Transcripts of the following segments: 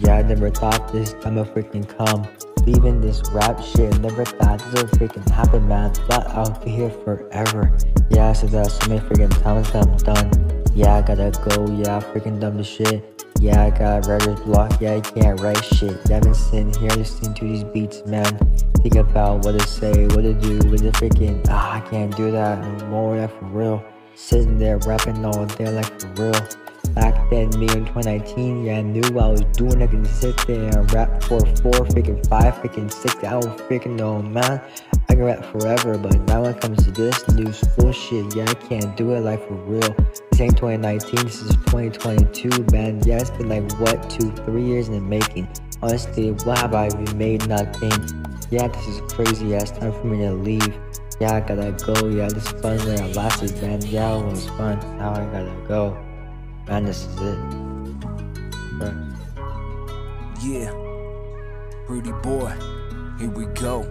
Yeah, I never thought this would freaking come. Leaving this rap shit, never thought this would freaking happen, man. Thought I'll be here forever. Yeah, so that's so many freaking times that I'm done. Yeah, I gotta go, yeah, I freaking done the shit. Yeah, I got writer's block, yeah, I can't write shit. Yeah, I've been sitting here listening to these beats, man. Think about what to say, what to do, what to freaking, ah, I can't do that no more, like for real. Sitting there rapping all day, like for real. Back then, me in 2019, yeah, I knew I was doing. I can sit there and rap for four, freaking five, freaking six. I don't freaking know, man. I can rap forever, but now when it comes to this new school shit, yeah, I can't do it like for real. Ain't 2019, this is 2022, man. Yeah, it's been like what, two, three years in the making. Honestly, what have I even made? Nothing. Yeah, this is crazy. Yeah, it's time for me to leave. Yeah, I gotta go. Yeah, this is fun that I lasted, man. Yeah, it was fun. Now I gotta go. Man, this is it. Yeah, pretty boy, here we go.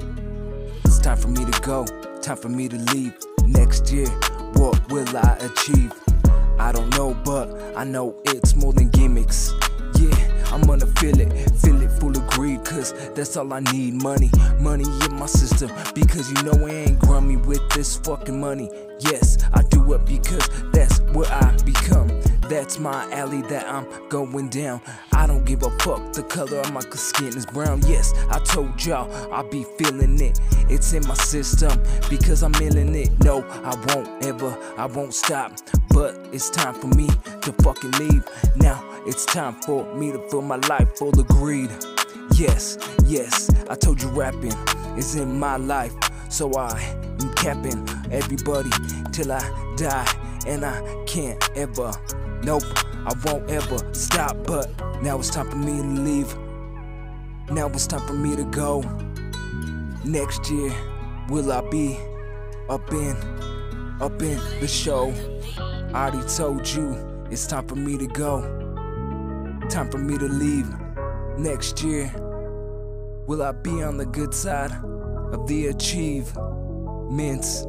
It's time for me to go, time for me to leave. Next year, what will I achieve? I don't know, but I know it's more than gimmicks. I'm gonna feel it, feel it full of greed, cause that's all I need. Money, money in my system, because you know I ain't grummy with this fucking money. Yes, I do it because that's what I become. That's my alley that I'm going down. I don't give a fuck, the color of my skin is brown. Yes, I told y'all I be feeling it. It's in my system because I'm feeling it. No, I won't ever, I won't stop. But it's time for me to fucking leave. Now it's time for me to fill my life full of greed. Yes, yes, I told you rapping is in my life. So I am capping everybody till I die. And I can't ever, nope, I won't ever stop. But now it's time for me to leave. Now it's time for me to go. Next year, will I be up in, up in the show? I already told you it's time for me to go. Time for me to leave. Next year, will I be on the good side of the achievements?